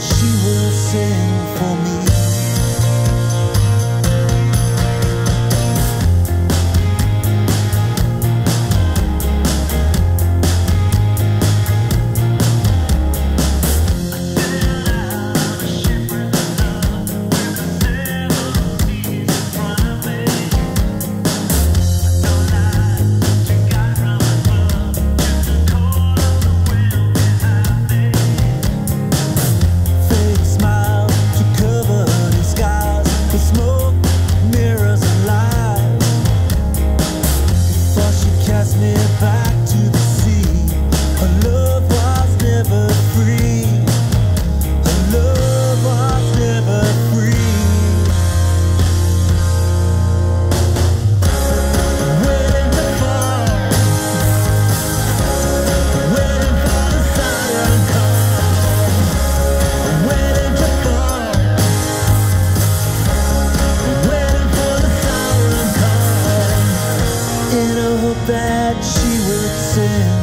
she will send. that she would send.